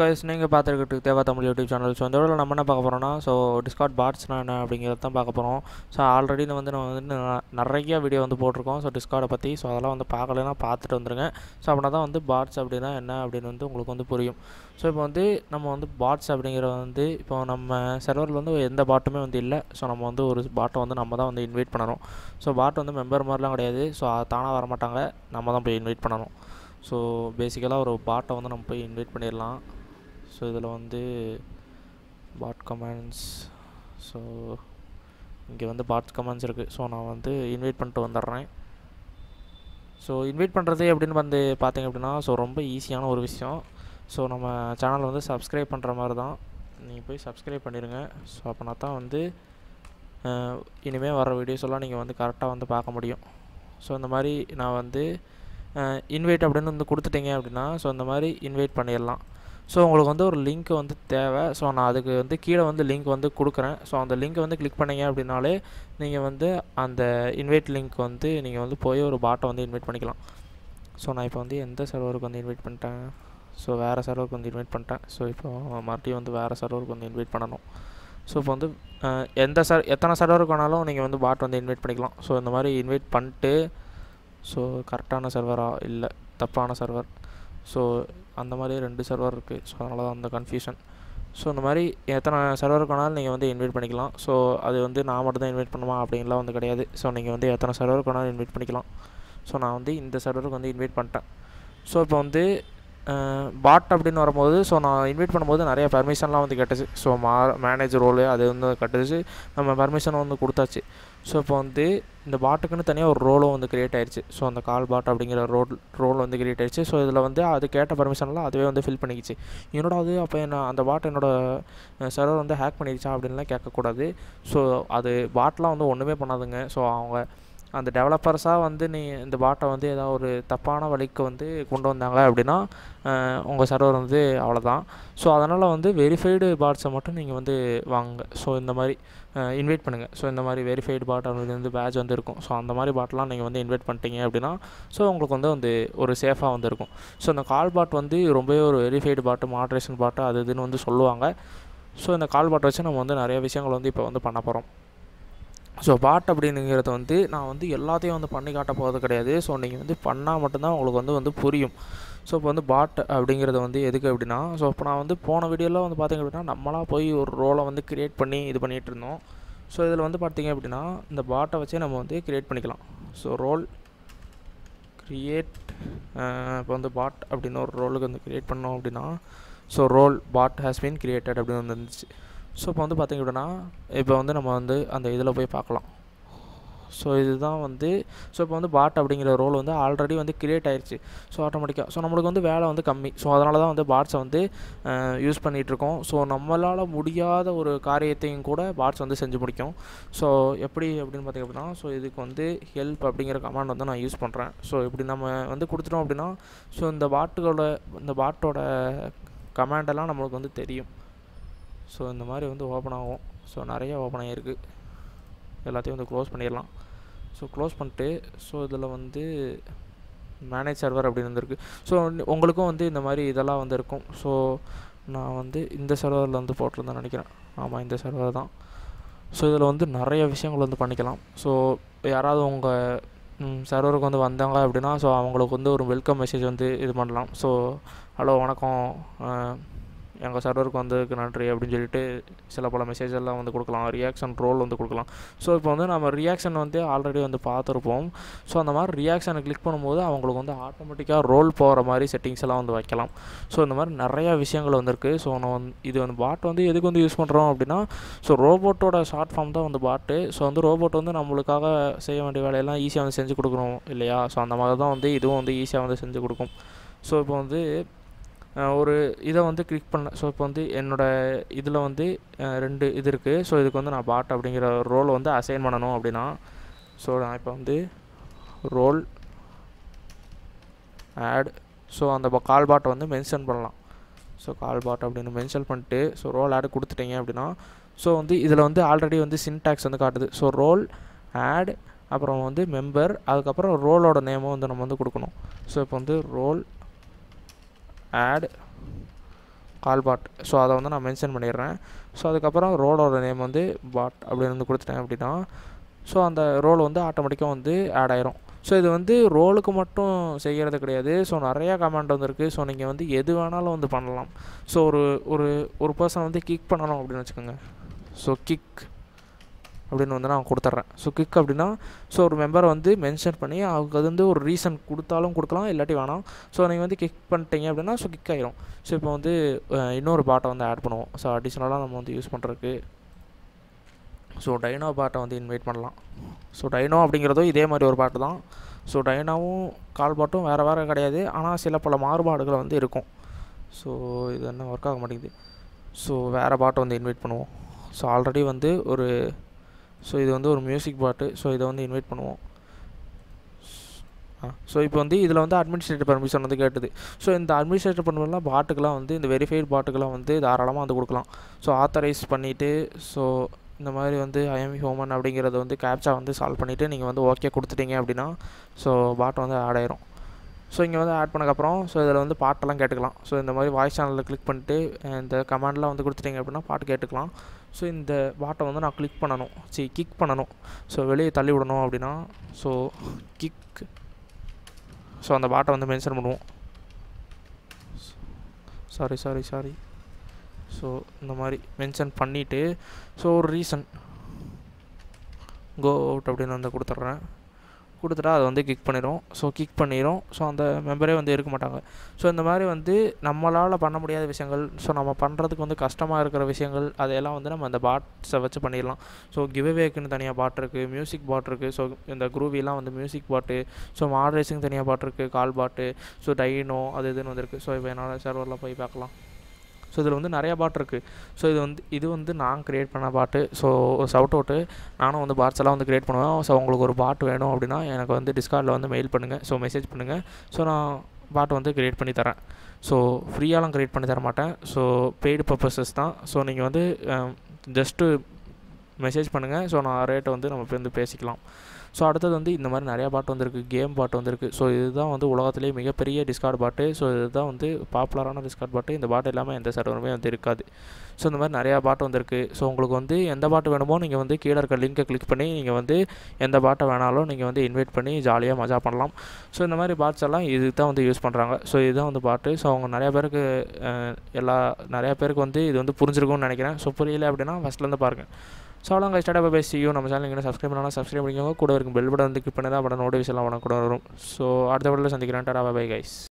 Guys நீங்கள் பார்த்துருக்கிட்டு Deva Tamil YouTube channel so இந்த வீடியோவில் நம்ம என்ன பார்க்க போகிறோம்னா ஸோ டிஸ்கார்ட் பாட்ஸ்னால் என்ன அப்படிங்கிறத தான் பார்க்க போகிறோம் ஸோ ஆல்ரெடி வந்து நம்ம வந்து நிறைய வீடியோ வந்து போட்டிருக்கோம். ஸோ டிஸ்கார்டை பற்றி ஸோ அதெல்லாம் வந்து பார்க்கலன்னா பார்த்துட்டு வந்துருங்க. ஸோ அப்படின்னா தான் வந்து பாட்ஸ் அப்படின்னா என்ன அப்படின்னு வந்து உங்களுக்கு வந்து புரியும். ஸோ இப்போ வந்து நம்ம வந்து பாட்ஸ் அப்படிங்கிற வந்து இப்போ நம்ம சர்வரில் வந்து எந்த பாட்டுமே வந்து இல்லை. ஸோ நம்ம வந்து ஒரு பாட்டை வந்து நம்ம தான் வந்து இன்வைட் பண்ணணும். ஸோ பாட் வந்து மெம்பர் மாதிரிலாம் கிடையாது. ஸோ தானாக வர மாட்டாங்க. நம்ம தான் போய் இன்வைட் பண்ணணும். ஸோ பேசிக்கலாக ஒரு பாட்டை வந்து நம்ம போய் இன்வைட் பண்ணிடலாம். ஸோ இதில் வந்து பாட் கமெண்ட்ஸ் ஸோ இங்கே வந்து பாட் கமெண்ட்ஸ் இருக்குது ஸோ நான் வந்து இன்வைட் பண்ணிட்டு வந்துடுறேன். ஸோ இன்வைட் பண்ணுறது அப்படின்னு வந்து பார்த்தீங்க அப்படின்னா ஸோ ரொம்ப ஈஸியான ஒரு விஷயம். ஸோ நம்ம சேனல் வந்து சப்ஸ்கிரைப் பண்ணுற மாதிரி தான். நீங்கள் போய் சப்ஸ்கிரைப் பண்ணிடுங்க ஸோ அப்போனா தான் வந்து இனிமேல் வர வீடியோஸ் எல்லாம் நீங்கள் வந்து கரெக்டாக வந்து பார்க்க முடியும். ஸோ இந்த மாதிரி நான் வந்து இன்வைட் அப்படின்னு வந்து கொடுத்துட்டீங்க அப்படின்னா ஸோ இந்த மாதிரி இன்வைட் பண்ணிடலாம். ஸோ உங்களுக்கு வந்து ஒரு லிங்க் வந்து தேவை. ஸோ நான் அதுக்கு வந்து கீழே வந்து லிங்க் வந்து கொடுக்குறேன். ஸோ அந்த லிங்க்கை வந்து கிளிக் பண்ணீங்க அப்படின்னாலே நீங்கள் வந்து அந்த இன்வைட் லிங்க் வந்து நீங்கள் வந்து போய் ஒரு பாட்டை வந்து இன்வைட் பண்ணிக்கலாம். ஸோ நான் இப்போ வந்து எந்த சர்வருக்கு வந்து இன்வைட் பண்ணிட்டேன்? ஸோ வேறு சர்வருக்கு வந்து இன்வைட் பண்ணிட்டேன். ஸோ இப்போ மறுபடியும் வந்து வேறு சர்வருக்கு வந்து இன்வைட் பண்ணணும். ஸோ இப்போ வந்து எந்த சர் எத்தனை சர்வருக்கு வேணாலும் நீங்கள் வந்து பாட் வந்து இன்வைட் பண்ணிக்கலாம். ஸோ இந்த மாதிரி இன்வைட் பண்ணிட்டு ஸோ கரெக்டான சர்வரா இல்லை தப்பான சர்வர் ஸோ அந்த மாதிரி ரெண்டு சர்வர் இருக்குது ஸோ அதனால தான் அந்த கன்ஃபியூஷன் ஸோ இந்த மாதிரி எத்தனை சர்வருக்கு வேணாலும் நீங்கள் வந்து இன்வைட் பண்ணிக்கலாம். ஸோ அது வந்து நான் மட்டும் தான் இன்வைட் பண்ணுமா அப்படின்லாம் வந்து கிடையாது. ஸோ நீங்கள் வந்து எத்தனை சர்வருக்கு வேணாலும் இன்வைட் பண்ணிக்கலாம். ஸோ நான் வந்து இந்த சர்வருக்கு வந்து இன்வைட் பண்ணிட்டேன். ஸோ இப்போ வந்து பாட் அப்படின்னு வரும்போது ஸோ நான் இன்வைட் பண்ணும்போது நிறைய பர்மிஷன்லாம் வந்து கேட்டுச்சு. ஸோ மா மேனேஜர் ரோலு அது வந்து கட்டுச்சு. நம்ம பர்மிஷன் வந்து கொடுத்தாச்சு. ஸோ இப்போ வந்து இந்த பாட்டுக்குன்னு தனியாக ஒரு ரோலும் வந்து கிரியேட் ஆயிடுச்சு ஸோ அந்த கால் பாட் அப்படிங்கிற ரோல் ரோல் வந்து கிரியேட் ஆயிடுச்சு ஸோ இதில் வந்து அது கேட்ட பர்மிஷன்லாம் அதுவே வந்து ஃபில் பண்ணிக்கிச்சு. என்னோட அது அப்போ என்ன அந்த பாட் என்னோட சர்வர் வந்து ஹேக் பண்ணிடுச்சா அப்படின்லாம் கேட்கக்கூடாது. ஸோ அது பாட்லாம் வந்து ஒன்றுமே பண்ணாதுங்க. ஸோ அவங்க அந்த டெவலப்பர்ஸாக வந்து நீ இந்த பாட்டை வந்து ஏதாவது ஒரு தப்பான வழிக்கு வந்து கொண்டு வந்தாங்க அப்படின்னா உங்கள் சர்வர் வந்து அவ்வளோதான் ஸோ அதனால் வந்து வெரிஃபைடு பாட்ஸை மட்டும் நீங்கள் வந்து வாங்க ஸோ இந்த மாதிரி இன்வைட் பண்ணுங்கள் ஸோ இந்த மாதிரி வெரிஃபைடு பாட் அவங்களுக்கு வந்து பேட்ச் வந்து இருக்கும் ஸோ அந்த மாதிரி பாட்லாம் நீங்கள் வந்து இன்வைட் பண்ணிட்டீங்க அப்படின்னா ஸோ உங்களுக்கு வந்து வந்து ஒரு சேஃபாக வந்து இருக்கும் ஸோ இந்த கால் பாட் வந்து ரொம்பவே ஒரு வெரிஃபைடு பாட்டு மாட்ரேஷன் பாட்டு அது இதுன்னு வந்து சொல்லுவாங்க. ஸோ இந்த கால் பாட்டை வச்சு நம்ம வந்து நிறைய விஷயங்கள் வந்து இப்போ வந்து பண்ண போகிறோம் ஸோ பாட் அப்படிங்கிறத வந்து நான் வந்து எல்லாத்தையும் வந்து பண்ணி காட்ட போகிறது கிடையாது. ஸோ நீங்கள் வந்து பண்ணால் மட்டும்தான் உங்களுக்கு வந்து வந்து புரியும். ஸோ இப்போ வந்து பாட் அப்படிங்கிறது வந்து எதுக்கு அப்படின்னா ஸோ இப்போ நான் வந்து போன வீடியோவில் வந்து பார்த்திங்க அப்படின்னா நம்மளாக போய் ஒரு ரோலை வந்து க்ரியேட் பண்ணி இது பண்ணிகிட்டு இருந்தோம். ஸோ இதில் வந்து பார்த்திங்க அப்படின்னா இந்த பாட்டை வச்சே நம்ம வந்து க்ரியேட் பண்ணிக்கலாம். ஸோ ரோல் க்ரியேட் இப்போ வந்து பாட் அப்படின்னு ஒரு ரோலுக்கு வந்து க்ரியேட் பண்ணோம் அப்படின்னா so role bot has been created அப்படின்னு வந்துருந்துச்சு ஸோ இப்போ வந்து பார்த்திங்க அப்படின்னா இப்போ வந்து நம்ம வந்து அந்த இதில் போய் பார்க்கலாம் ஸோ இதுதான் வந்து ஸோ இப்போ வந்து பாட் அப்படிங்கிற ரோல் வந்து ஆல்ரெடி வந்து கிரியேட் ஆயிடுச்சு ஸோ ஆட்டோமேட்டிக்காக ஸோ நம்மளுக்கு வந்து வேலை வந்து கம்மி. ஸோ அதனால தான் வந்து பாட்ஸை வந்து யூஸ் பண்ணிகிட்ருக்கோம் ஸோ நம்மளால் முடியாத ஒரு காரியத்தையும் கூட பாட்ஸ் வந்து செஞ்சு முடிக்கும். ஸோ எப்படி அப்படின்னு பார்த்திங்க அப்படின்னா ஸோ இதுக்கு வந்து ஹெல்ப் அப்படிங்கிற கமாண்ட் வந்து நான் யூஸ் பண்ணுறேன் ஸோ இப்படி நம்ம வந்து கொடுத்துட்டோம் அப்படின்னா ஸோ இந்த பாட்டுகளோட இந்த பாட்டோட கமாண்டெல்லாம் நம்மளுக்கு வந்து தெரியும். ஸோ இந்த மாதிரி வந்து ஓப்பன் ஆகும். ஸோ நிறைய ஓப்பன் ஆகிருக்கு எல்லாத்தையும் வந்து க்ளோஸ் பண்ணிடலாம். ஸோ க்ளோஸ் பண்ணிட்டு ஸோ இதில் வந்து மேனேஜ் சர்வர் அப்படின்னு வந்துருக்கு ஸோ உங்களுக்கும் வந்து இந்த மாதிரி இதெல்லாம் வந்து இருக்கும். ஸோ நான் வந்து இந்த சர்வரில் வந்து போட்டிருந்தேன் நினைக்கிறேன். ஆமாம் இந்த சர்வர் தான். ஸோ இதில் வந்து நிறைய விஷயங்கள் வந்து பண்ணிக்கலாம். ஸோ யாராவது உங்கள் சர்வருக்கு வந்து வந்தாங்க அப்படின்னா ஸோ அவங்களுக்கு வந்து ஒரு வெல்கம் மெசேஜ் வந்து இது பண்ணலாம். ஸோ ஹலோ வணக்கம். எங்கள் சர்வருக்கு வந்ததுக்கு நன்றி அப்படின்னு சொல்லிட்டு சில பல மெசேஜ் எல்லாம் வந்து கொடுக்கலாம். ரியாக்ஷன் ரோல் வந்து கொடுக்கலாம். ஸோ இப்போ வந்து நம்ம ரியாக்ஷன் வந்து ஆல்ரெடி வந்து பார்த்துருப்போம். ஸோ அந்த மாதிரி ரியாக்ஷனை கிளிக் பண்ணும்போது அவங்களுக்கு வந்து ஆட்டோமேட்டிக்காக ரோல் போகிற மாதிரி செட்டிங்ஸ் எல்லாம் வந்து வைக்கலாம். ஸோ இந்த மாதிரி நிறையா விஷயங்கள் வந்திருக்கு. ஸோ நான் வந்து இது வந்து பாட் வந்து எதுக்கு வந்து யூஸ் பண்ணுறோம் அப்படின்னா ஸோ ரோபோட்டோட ஷார்ட் ஃபார்ம் தான் வந்து பாட்டு ஸோ வந்து ரோபோட் வந்து நம்மளுக்காக செய்ய வேண்டிய வேலையெல்லாம் ஈஸியாக வந்து செஞ்சு கொடுக்கணும் இல்லையா? ஸோ அந்த மாதிரி தான் வந்து இதுவும் வந்து ஈஸியாக வந்து செஞ்சு கொடுக்கும். ஸோ இப்போ வந்து ஒரு இதை வந்து கிளிக் பண்ண ஸோ இப்போ வந்து என்னோடய இதில் வந்து ரெண்டு இது இருக்குது ஸோ இதுக்கு வந்து நான் பாட் அப்படிங்கிற ரோல் வந்து அசைன் பண்ணணும் அப்படின்னா ஸோ நான் இப்போ வந்து ரோல் ஆட் ஸோ அந்த கால் பாட்டை வந்து மென்ஷன் பண்ணலாம். ஸோ கால் பாட் அப்படின்னு மென்ஷன் பண்ணிட்டு ஸோ ரோல் ஆட் கொடுத்துட்டீங்க அப்படின்னா ஸோ வந்து இதில் வந்து ஆல்ரெடி வந்து சின்டாக்ஸ் வந்து காட்டுது. ஸோ ரோல் ஆட் அப்புறம் வந்து மெம்பர் அதுக்கப்புறம் ரோலோட நேமும் வந்து நம்ம வந்து கொடுக்கணும். ஸோ இப்போ வந்து role add call bot so அதை வந்து நான் மென்ஷன் பண்ணிடுறேன். ஸோ அதுக்கப்புறம் ரோலோட நேம் வந்து பாட் அப்படின்னு வந்து கொடுத்துட்டேன் அப்படின்னா ஸோ அந்த ரோல் வந்து ஆட்டோமேட்டிக்காக வந்து ஆட் ஆயிரும். ஸோ இது வந்து ரோலுக்கு மட்டும் செய்கிறது கிடையாது. ஸோ நிறையா கமெண்ட் வந்துருக்கு. ஸோ நீங்கள் வந்து எது வேணாலும் வந்து பண்ணலாம். ஸோ ஒரு ஒரு ஒரு பர்சன் வந்து கிக் பண்ணணும் அப்படின்னு வச்சுக்கோங்க. ஸோ கிக் அப்படின்னு வந்து நான் கொடுத்துட்றேன். ஸோ கிக் அப்படின்னா ஸோ ஒரு மெம்பரை வந்து மென்ஷன் பண்ணி அவங்க அது வந்து ஒரு ரீசன் கொடுத்தாலும் கொடுக்கலாம் இல்லாட்டி வேணாம். ஸோ நீங்கள் வந்து கிக் பண்ணிட்டீங்க அப்படின்னா ஸோ கிக் ஆகிரும் ஸோ இப்போ வந்து இன்னொரு பாட்டை வந்து ஆட் பண்ணுவோம். ஸோ அடிஷ்னலாக நம்ம வந்து யூஸ் பண்ணுறதுக்கு ஸோ டைனோ பாட்டை வந்து இன்வைட் பண்ணலாம். ஸோ டைனோ அப்படிங்கிறதும் இதே மாதிரி ஒரு பாட்டு தான். ஸோ டைனாவும் கால் பாட்டும் வேறு வேறு கிடையாது. ஆனால் சில பல மாறுபாடுகள் வந்து இருக்கும். ஸோ இது என்ன ஒர்க் ஆக மாட்டேங்குது. ஸோ வேறு பாட்டை வந்து இன்வைட் பண்ணுவோம். ஸோ ஆல்ரெடி வந்து ஒரு ஸோ இது வந்து ஒரு மியூசிக் பாட்டு. ஸோ இதை வந்து இன்வைட் பண்ணுவோம். ஸோ இப்போ வந்து இதில் வந்து அட்மினிஸ்ட்ரேட்டிவ் பர்மிஷன் வந்து கேட்டுது. ஸோ இந்த அட்மினிஸ்ட்ரேட்டிவ் பர்மிஷன்லாம் பாட்டுக்கெலாம் வந்து இந்த வெரிஃபைடு பாட்டுக்கெலாம் வந்து தாராளமாக வந்து கொடுக்கலாம். ஸோ ஆத்தரைஸ் பண்ணிவிட்டு ஸோ இந்த மாதிரி வந்து ஐஎம் ஹியூமன் அப்படிங்கிறத வந்து கேப்சா வந்து சால்வ் பண்ணிவிட்டு நீங்கள் வந்து ஓகே கொடுத்துட்டீங்க அப்படின்னா ஸோ பாட்டு வந்து ஆட் ஆயிரும். ஸோ இங்கே வந்து ஆட் பண்ணக்கப்புறம் ஸோ இதில் வந்து பாட்டெல்லாம் கேட்டுக்கலாம். ஸோ இந்த மாதிரி வாய்ஸ் சேனலில் கிளிக் பண்ணிட்டு இந்த கமாண்ட்லாம் வந்து கொடுத்துட்டீங்க அப்படின்னா பாட்டு கேட்டுக்கலாம். ஸோ இந்த பாட்டை வந்து நான் கிளிக் பண்ணணும். சரி கிக் பண்ணணும். ஸோ வெளியே தள்ளி விடணும் அப்படின்னா ஸோ கிக் ஸோ அந்த பாட்டை வந்து மென்ஷன் பண்ணுவோம். சாரி சாரி சாரி ஸோ இந்த மாதிரி மென்ஷன் பண்ணிவிட்டு ஸோ ஒரு ரீசன் கோ அவுட் அப்படின்னு வந்து கொடுத்துட்றேன். கொடுத்துட்டா அது வந்து கிக் பண்ணிடும் ஸோ கிக் பண்ணிடும் ஸோ அந்த மெம்பரே வந்து இருக்க மாட்டாங்க. ஸோ இந்த மாதிரி வந்து நம்மளால் பண்ண முடியாத விஷயங்கள் ஸோ நம்ம பண்ணுறதுக்கு வந்து கஷ்டமாக இருக்கிற விஷயங்கள் அதையெல்லாம் வந்து நம்ம அந்த பாட்ஸை வச்சு பண்ணிடலாம். ஸோ கிவ்வேக்குன்னு தனியாக பாட் இருக்குது மியூசிக் பாட் இருக்குது ஸோ இந்த குரூவிலாம் வந்து மியூசிக் பாட்டு ஸோ மாட் ரேசிங் தனியாக பாட் இருக்குது கால் பாட்டு ஸோ டைனோ அது இதுன்னு வந்திருக்கு ஸோ இப்போ என்னால் சர்வரில் போய் பார்க்கலாம். ஸோ இதில் வந்து நிறையா பாட்டு இருக்குது ஸோ இது வந்து இது வந்து நான் க்ரியேட் பண்ண பாட்டு. ஸோ சவுட் அவுட்டு நானும் வந்து பாட்ஸ் எல்லாம் வந்து க்ரியேட் பண்ணுவேன். ஸோ உங்களுக்கு ஒரு பாட்டு வேணும் அப்படின்னா எனக்கு வந்து டிஸ்கார்டில் வந்து மெயில் பண்ணுங்கள் ஸோ மெசேஜ் பண்ணுங்கள் ஸோ நான் பாட்டு வந்து க்ரியேட் பண்ணி தரேன். ஸோ ஃப்ரீயாலாம் க்ரியேட் பண்ணி தர மாட்டேன். ஸோ பெய்டு பர்பஸஸ் தான். ஸோ நீங்கள் வந்து ஜஸ்ட்டு மெசேஜ் பண்ணுங்கள் ஸோ நான் ரேட்டை வந்து நம்ம வந்து பேசிக்கலாம். ஸோ அடுத்தது வந்து இந்த மாதிரி நிறையா பாட்டு வந்திருக்கு கேம் பாட்டு வந்திருக்கு. ஸோ இதுதான் வந்து உலகத்துலேயே மிகப்பெரிய டிஸ்கார்ட் பாட்டு. ஸோ இதுதான் வந்து பாப்புலரான டிஸ்கார்ட் பாட்டு. இந்த பாட்டு இல்லாமல் எந்த சர்வருமே வந்து இருக்காது. ஸோ இந்த மாதிரி நிறையா பாட்டு வந்திருக்கு. ஸோ உங்களுக்கு வந்து எந்த பாட்டு வேணுமோ நீங்கள் வந்து கீழே இருக்க லிங்கை கிளிக் பண்ணி நீங்கள் வந்து எந்த பாட்டை வேணாலும் நீங்கள் வந்து இன்வைட் பண்ணி ஜாலியாக மஜா பண்ணலாம். ஸோ இந்த மாதிரி பாட்ஸ் எல்லாம் இதுக்கு தான் வந்து யூஸ் பண்ணுறாங்க ஸோ இதுதான் வந்து பாட்டு. ஸோ அவங்க நிறையா பேருக்கு எல்லா நிறையா பேருக்கு வந்து இது வந்து புரிஞ்சிருக்கும்னு நினைக்கிறேன். ஸோ புரியல அப்படின்னா ஃபஸ்ட்லேருந்து பாருங்கள் ஸோ அவ்வளோ ஸ்டார்ட் பை சியூ நம்ம சேனல் நீங்கள் சப்ஸ்கிரைப் பண்ணலாம் சப்ஸ்கிரைப் பண்ணிக்கோங்க. கூட இருக்கும் பெல் பட்டன் வந்து கிளிக் பண்ணி தான் பட்டன் நோட்டிஃபிகேஷன் கூட வரும். ஸோ அடுத்த படத்தில் சந்திக்கிறேன். Tata bye guys